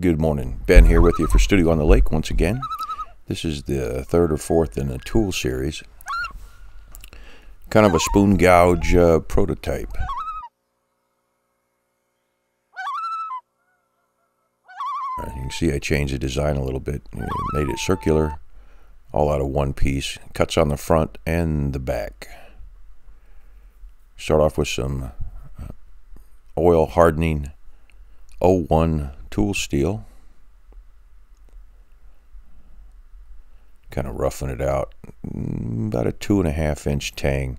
Good morning. Ben here with you for Studio on the Lake once again. This is the third or fourth in the tool series. Kind of a spoon gouge uh, prototype. Uh, you can see I changed the design a little bit. Made it circular, all out of one piece. Cuts on the front and the back. Start off with some uh, oil hardening O1 tool steel. Kind of roughing it out. Mm, about a two and a half inch tang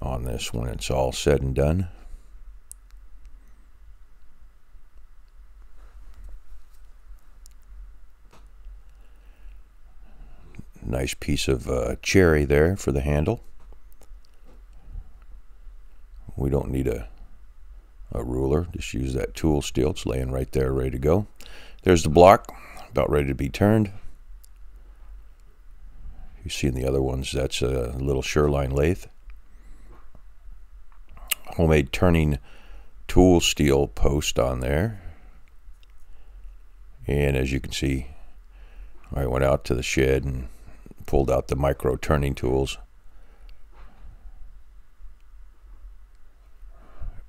on this when it's all said and done. Nice piece of uh, cherry there for the handle. We don't need a a ruler. Just use that tool steel. It's laying right there, ready to go. There's the block, about ready to be turned. You see in the other ones, that's a little Sherline lathe. Homemade turning tool steel post on there. And as you can see, I went out to the shed and pulled out the micro turning tools.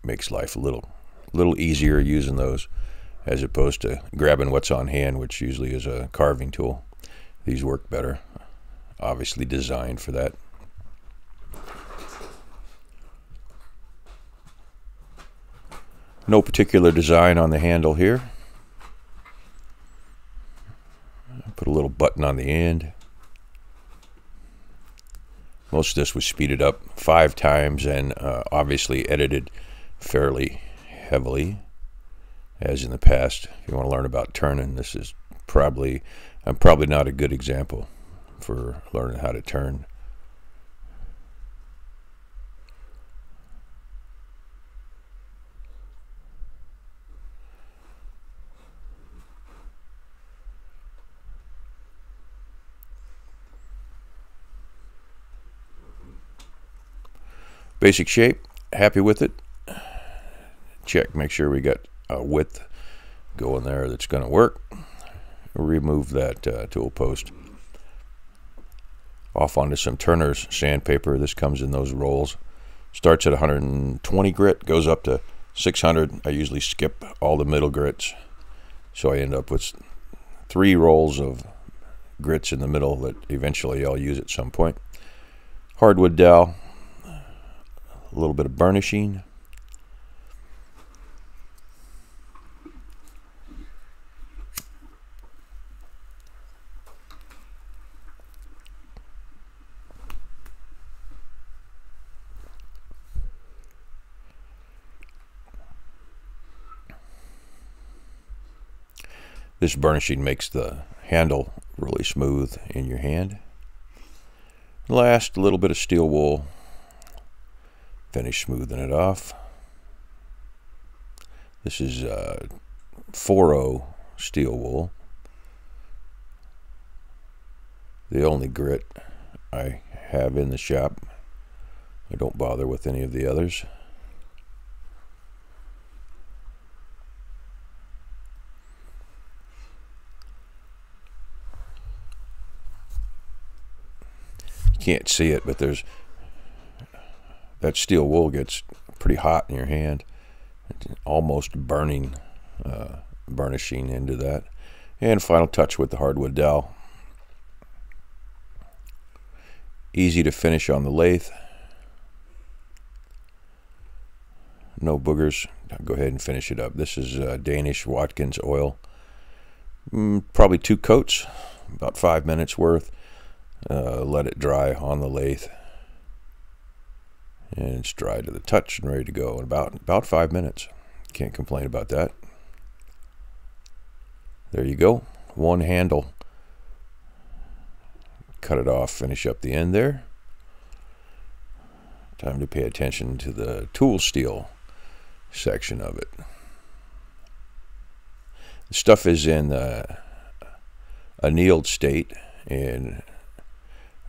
Makes life a little little easier using those as opposed to grabbing what's on hand, which usually is a carving tool. These work better, obviously designed for that. No particular design on the handle here. Put a little button on the end. Most of this was speeded up five times and uh, obviously edited fairly heavily, as in the past. If you want to learn about turning, this is probably, I'm probably not a good example for learning how to turn. Basic shape, happy with it check, make sure we got a width going there that's going to work. Remove that uh, tool post. Off onto some Turner's sandpaper. This comes in those rolls. Starts at 120 grit, goes up to 600. I usually skip all the middle grits. So I end up with three rolls of grits in the middle that eventually I'll use at some point. Hardwood dowel, a little bit of burnishing. This burnishing makes the handle really smooth in your hand. Last, a little bit of steel wool. Finish smoothing it off. This is uh, 4 steel wool. The only grit I have in the shop. I don't bother with any of the others. Can't see it, but there's that steel wool gets pretty hot in your hand, almost burning, uh, burnishing into that. And final touch with the hardwood dowel. Easy to finish on the lathe. No boogers. I'll go ahead and finish it up. This is uh, Danish Watco oil. Mm, probably two coats, about five minutes worth. Uh, let it dry on the lathe. And it's dry to the touch and ready to go in about, about five minutes. Can't complain about that. There you go. One handle. Cut it off, finish up the end there. Time to pay attention to the tool steel section of it. The stuff is in uh, annealed state and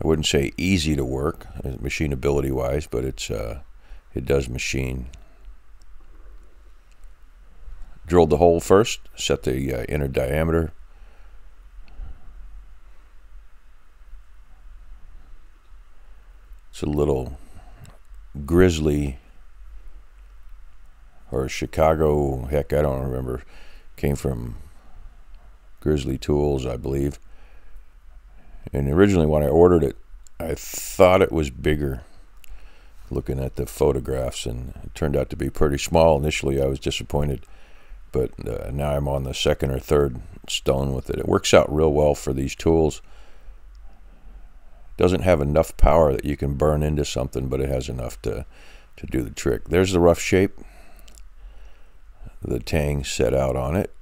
I wouldn't say easy to work, uh, machinability wise, but it's uh, it does machine. drilled the hole first, set the uh, inner diameter. It's a little grizzly or Chicago, heck, I don't remember. Came from Grizzly Tools, I believe. And originally, when I ordered it, I thought it was bigger looking at the photographs, and it turned out to be pretty small. Initially, I was disappointed, but uh, now I'm on the second or third stone with it. It works out real well for these tools. Doesn't have enough power that you can burn into something, but it has enough to, to do the trick. There's the rough shape. The tang set out on it.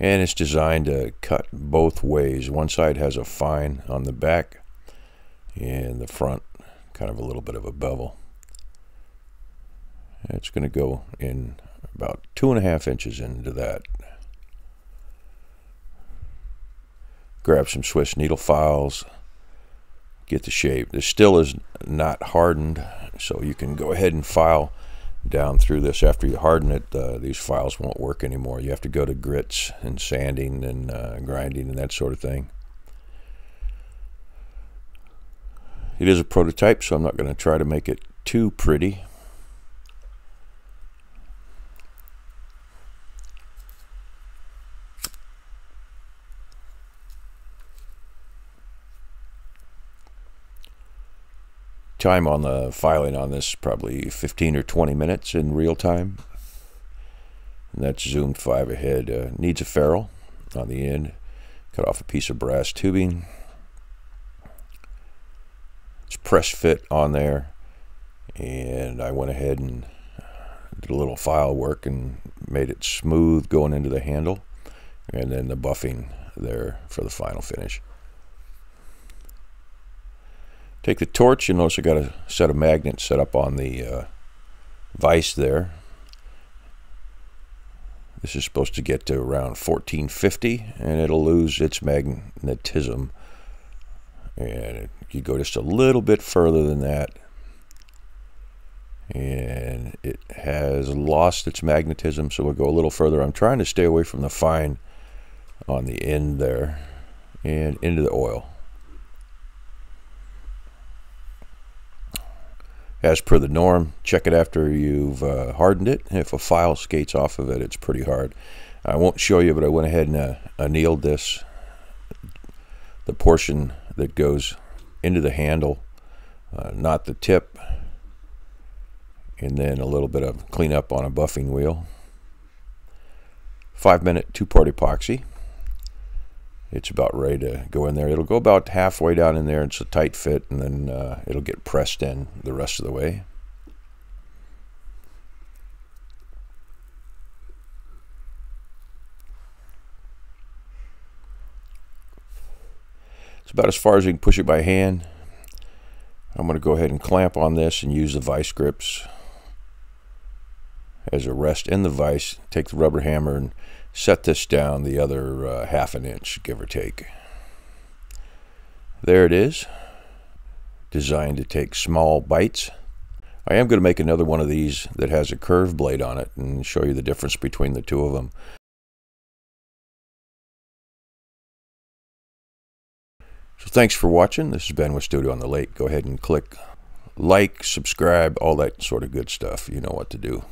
And it's designed to cut both ways. One side has a fine on the back, and the front kind of a little bit of a bevel. It's going to go in about two and a half inches into that. Grab some Swiss needle files, get the shape. This still is not hardened, so you can go ahead and file down through this. After you harden it, uh, these files won't work anymore. You have to go to grits and sanding and uh, grinding and that sort of thing. It is a prototype, so I'm not going to try to make it too pretty. Time on the filing on this probably 15 or 20 minutes in real time. And that's zoomed five ahead. Uh, needs a ferrule on the end. Cut off a piece of brass tubing. It's press fit on there. And I went ahead and did a little file work and made it smooth going into the handle. And then the buffing there for the final finish. Take the torch, you notice I got a set of magnets set up on the uh, vise there. This is supposed to get to around 1450 and it'll lose its magnetism. And you go just a little bit further than that and it has lost its magnetism so we'll go a little further. I'm trying to stay away from the fine on the end there and into the oil as per the norm check it after you've uh, hardened it if a file skates off of it it's pretty hard I won't show you but I went ahead and uh, annealed this the portion that goes into the handle, uh, not the tip, and then a little bit of cleanup on a buffing wheel. Five minute two part epoxy. It's about ready to go in there. It'll go about halfway down in there. It's a tight fit, and then uh, it'll get pressed in the rest of the way. It's about as far as you can push it by hand. I'm going to go ahead and clamp on this and use the vice grips as a rest in the vise. Take the rubber hammer and set this down the other uh, half an inch, give or take. There it is, designed to take small bites. I am going to make another one of these that has a curved blade on it and show you the difference between the two of them. So thanks for watching. This has been with Studio on the Lake. Go ahead and click like, subscribe, all that sort of good stuff. You know what to do.